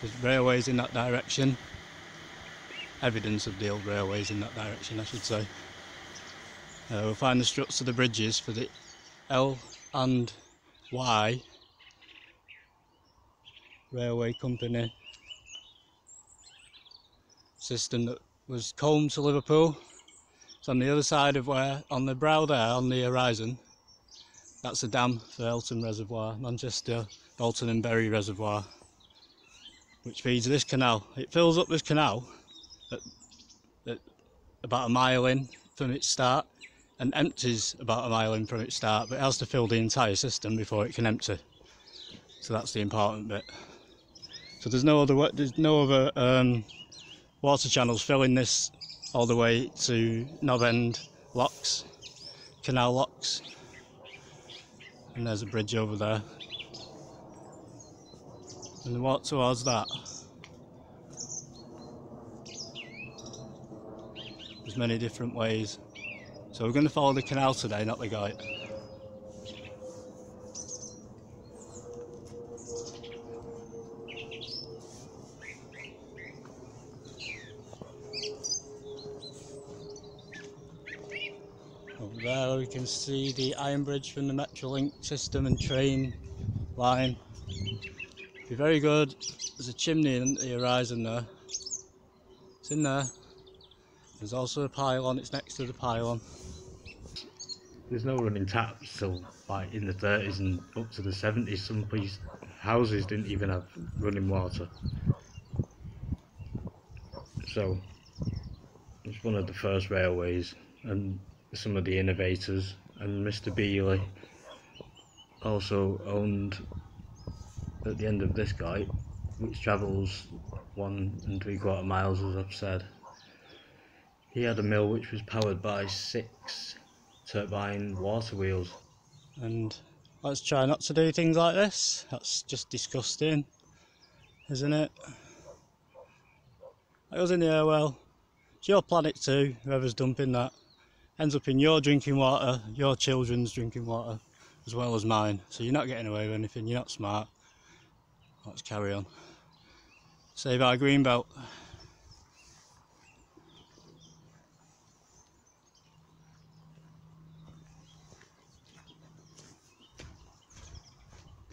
There's railways in that direction. Evidence of the old railways in that direction, I should say. Uh, we'll find the struts of the bridges for the L and Y railway company system that was Combe to Liverpool. It's on the other side of where, on the brow there, on the horizon, that's the dam for Elton Reservoir, Manchester, Bolton and Bury Reservoir, which feeds this canal. It fills up this canal at, at about a mile in from its start and empties about a mile in from its start, but it has to fill the entire system before it can empty. So that's the important bit. So there's no other there's no other um, water channels filling this all the way to Nob End locks, canal locks, and there's a bridge over there. And walk towards that. There's many different ways. So we're going to follow the canal today, not the guide. Over there we can see the iron bridge from the Metrolink system and train line. Be very good. There's a chimney in the horizon there. It's in there. There's also a pylon, it's next to the pylon. There's no running taps till like in the 30s and up to the 70s. Some place houses didn't even have running water. So it's one of the first railways and some of the innovators. And Mr. Beeley also owned at the end of this guy, which travels one and three quarter miles, as I've said. He had a mill which was powered by six turbine water wheels. And let's try not to do things like this. That's just disgusting, isn't it? It goes in the Irwell. It's your planet too, whoever's dumping that. Ends up in your drinking water, your children's drinking water, as well as mine. So you're not getting away with anything, you're not smart. Let's carry on. Save our green belt.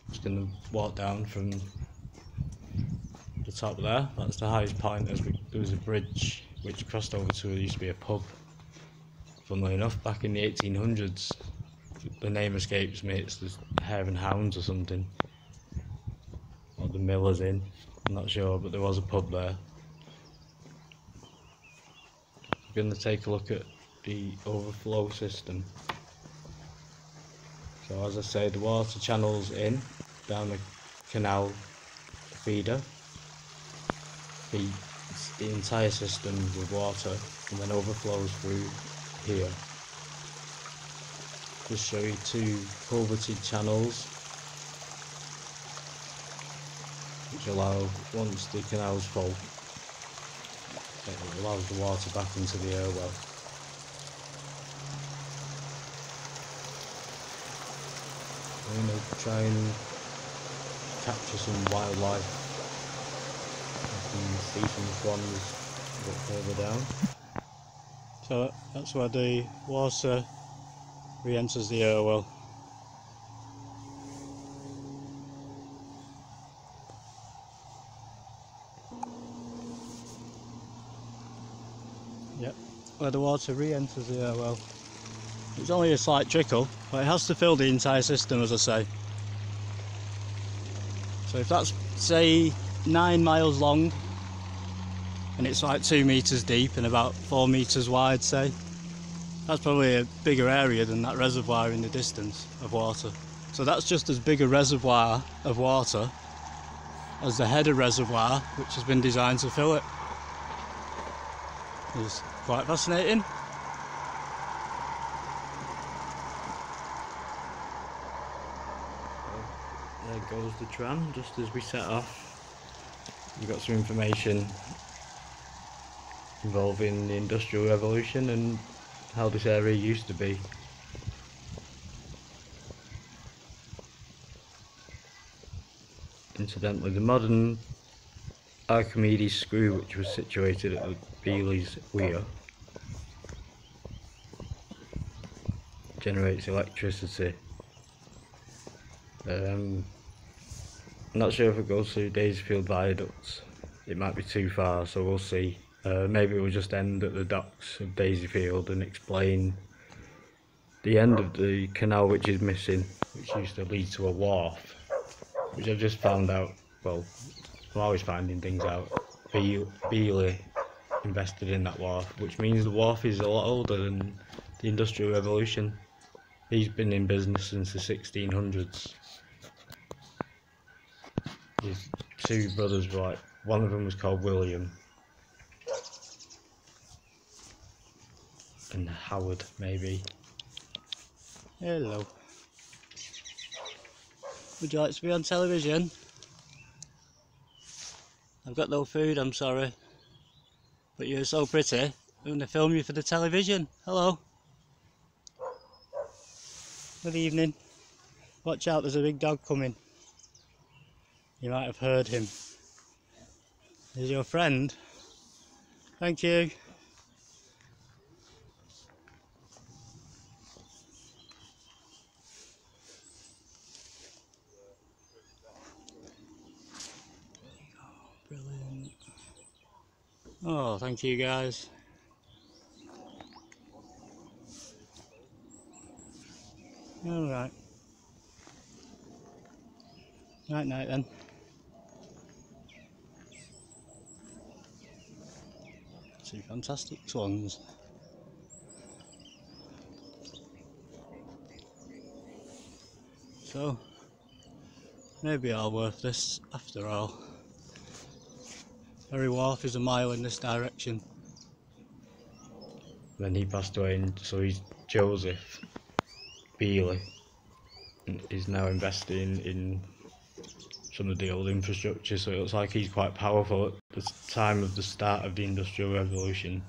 Just gonna walk down from the top there. That's the highest point. There's, there was a bridge which crossed over to it used to be a pub. Funnily enough, back in the 1800s, the name escapes me. It's the Hare and Hounds or something. The Millers Inn. I'm not sure, but there was a pub there. We're gonna take a look at the overflow system. So as I say, the water channels in down the canal feeder, feeds the entire system with water and then overflows through here. Just show you two culverted channels allow, once the canal's full, it allows the water back into the Irwell. We're going to try and capture some wildlife. You can see some swans a bit further down. So that's where the water re-enters the Irwell. Where the water re-enters the Irwell. It's only a slight trickle, but it has to fill the entire system as I say. So if that's say nine miles long and it's like two meters deep and about four meters wide say that's probably a bigger area than that reservoir in the distance of water so that's just as big a reservoir of water as the header reservoir which has been designed to fill it it's quite fascinating There goes the tram just as we set off. We've got some information involving the Industrial Revolution and how this area used to be. Incidentally, the modern Archimedes screw which was situated at Beely's weir generates electricity. Um, I'm not sure if it goes through Daisyfield viaducts. It might be too far, so we'll see. Uh, maybe we'll just end at the docks of Daisyfield and explain the end of the canal which is missing, which used to lead to a wharf, which I've just found out. Well, I'm always finding things out. Beely invested in that wharf, which means the wharf is a lot older than the Industrial Revolution. He's been in business since the 1600s. His two brothers like, one of them was called William. And Howard, maybe. Hello. Would you like to be on television? I've got no food, I'm sorry. But you're so pretty. I'm going to film you for the television. Hello. Good evening. Watch out, there's a big dog coming. You might have heard him. Is your friend? Thank you. Oh, thank you guys. All right. Night night then. Two fantastic swans. So, maybe all worth this after all. Ferry Wharf is a mile in this direction. Then he passed away, and so he's Joseph Beely. is now investing in some of the old infrastructure, so it looks like he's quite powerful at the time of the start of the Industrial Revolution.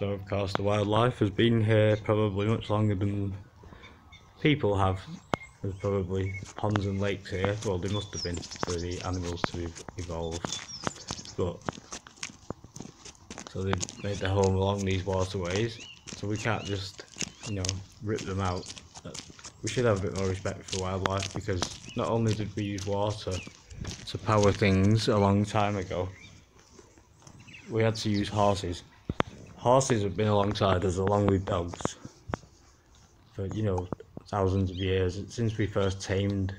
So of course the wildlife has been here probably much longer than people have. There's probably ponds and lakes here. Well, they must have been for the animals to evolve. But so they've made their home along these waterways. So we can't just, you know, rip them out. We should have a bit more respect for wildlife because not only did we use water to power things a long time ago, we had to use horses horses have been alongside us along with dogs for you know thousands of years since we first tamed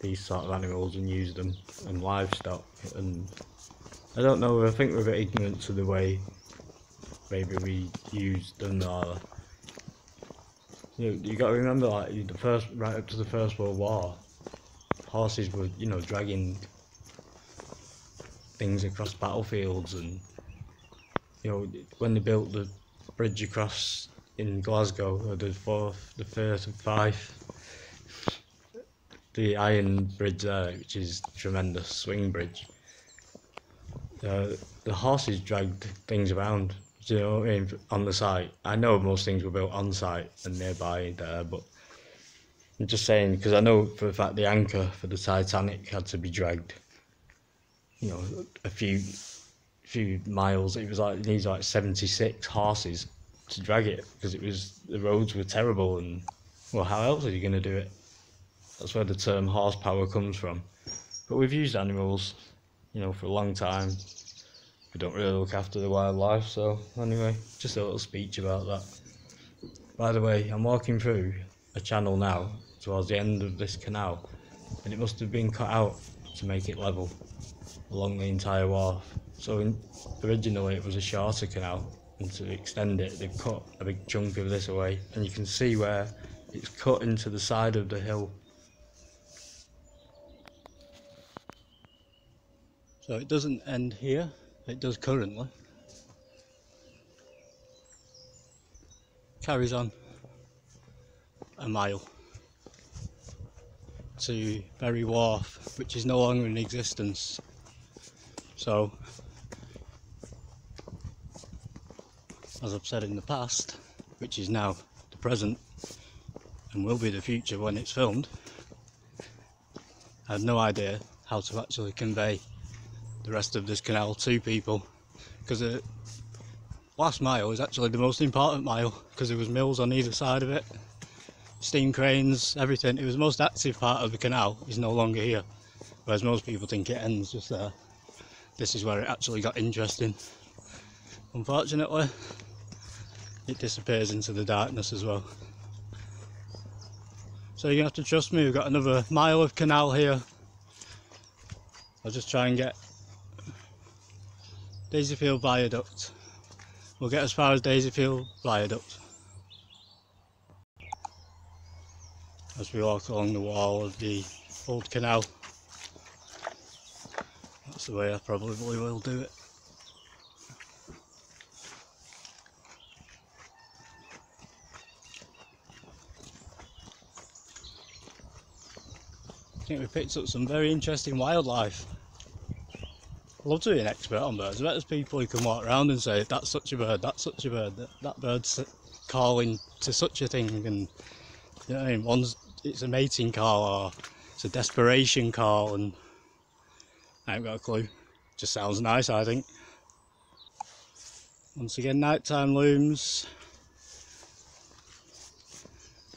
these sort of animals and used them and livestock. And I don't know I think we're a bit ignorant to the way maybe we used them or you know, you got to remember like the first right up to the first world war horses were you know dragging things across battlefields and you know, when they built the bridge across in Glasgow, the fourth, the first and five, the iron bridge there, which is tremendous swing bridge. Uh, the horses dragged things around, you know, what I mean, on the site. I know most things were built on site and nearby there, but I'm just saying because I know for a fact the anchor for the Titanic had to be dragged. You know, a few few miles. It was like needs like 76 horses to drag it because it was the roads were terrible and well, how else are you going to do it? That's where the term horsepower comes from. But we've used animals, you know, for a long time. We don't really look after the wildlife, so anyway, just a little speech about that. By the way, I'm walking through a channel now towards the end of this canal, and it must have been cut out to make it level along the entire wharf. So in, originally it was a shorter canal, and to extend it, they've cut a big chunk of this away, and you can see where it's cut into the side of the hill. So it doesn't end here, it does currently. Carries on a mile. to Bury Wharf, which is no longer in existence. So, as I've said in the past, which is now the present and will be the future when it's filmed, I have no idea how to actually convey the rest of this canal to people because the uh, last mile is actually the most important mile because there was mills on either side of it steam cranes everything. It was the most active part of the canal is no longer here whereas most people think it ends just there. This is where it actually got interesting. Unfortunately it disappears into the darkness as well so you have to trust me we've got another mile of canal here I'll just try and get Daisyfield Viaduct. We'll get as far as Daisyfield Viaduct. As we walk along the wall of the old canal. That's the way I probably will do it. Think we picked up some very interesting wildlife. I love to be an expert on birds. I bet there's people who can walk around and say, that's such a bird, that's such a bird, that, that bird's calling to such a thing. And, you know I mean? One's, it's a mating call or it's a desperation call and I haven't got a clue. Just sounds nice, I think. Once again, nighttime looms.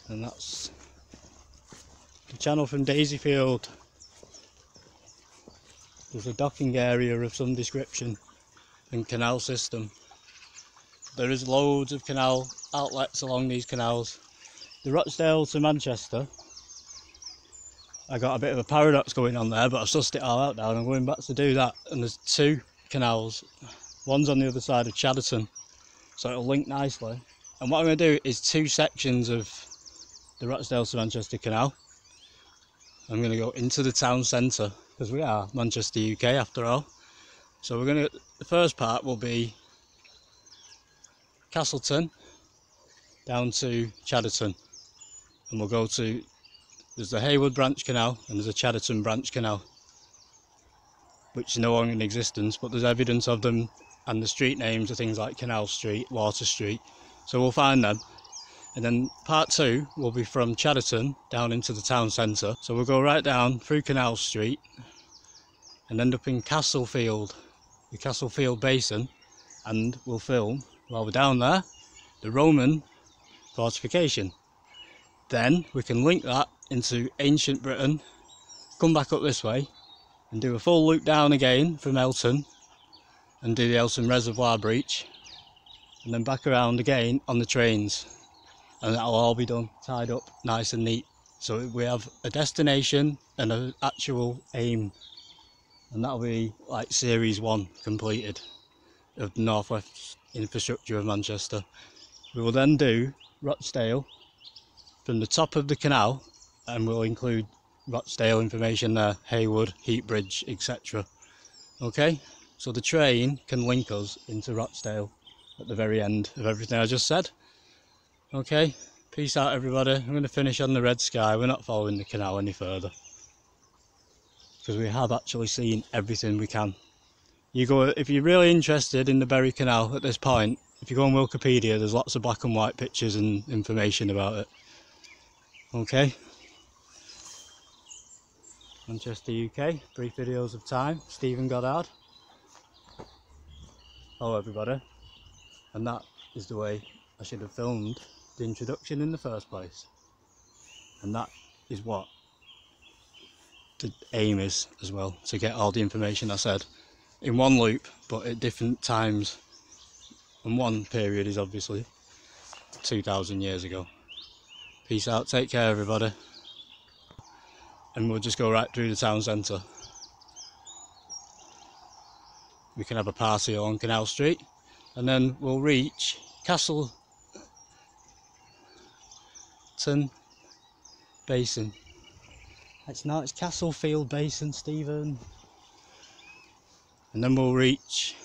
And that's the channel from Daisyfield. There's a docking area of some description and canal system. There is loads of canal outlets along these canals. The Rochdale to Manchester, I got a bit of a paradox going on there, but I've sussed it all out now and I'm going back to do that. And there's two canals. One's on the other side of Chadderton, so it'll link nicely. And what I'm going to do is two sections of the Rochdale to Manchester Canal. I'm going to go into the town centre because we are Manchester UK after all. So we're going to, the first part will be Castleton down to Chadderton. And we'll go to, there's the Heywood branch canal and there's a Chadderton branch canal which is no longer in existence but there's evidence of them and the street names are things like Canal Street, Water Street. So we'll find them and then part two will be from Chadderton down into the town centre so we'll go right down through Canal Street and end up in Castlefield, the Castlefield Basin, and we'll film while we're down there the Roman fortification. Then we can link that into ancient Britain, come back up this way, and do a full loop down again from Elton and do the Elton Reservoir Breach, and then back around again on the trains, and that'll all be done tied up nice and neat. So we have a destination and an actual aim and that'll be like series one completed of northwest infrastructure of Manchester. We will then do Rochdale from the top of the canal and we'll include Rochdale information there, Heywood, Heatbridge, etc. Okay, so the train can link us into Rochdale at the very end of everything I just said. Okay, peace out everybody. I'm going to finish on the red sky. We're not following the canal any further because we have actually seen everything we can. You go if you're really interested in the Bury Canal at this point. If you go on Wikipedia, there's lots of black and white pictures and information about it. Okay. Manchester, UK. Brief videos of time. Stephen Goddard. Hello, everybody. And that is the way I should have filmed the introduction in the first place. And that is what the aim is as well to get all the information I said in one loop but at different times. And one period is obviously 2000 years ago. Peace out. Take care everybody. And we'll just go right through the town centre. We can have a party on Canal Street and then we'll reach Basin it's not, it's Castlefield Basin, Stephen. And then we'll reach